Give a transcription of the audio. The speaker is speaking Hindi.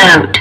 mode.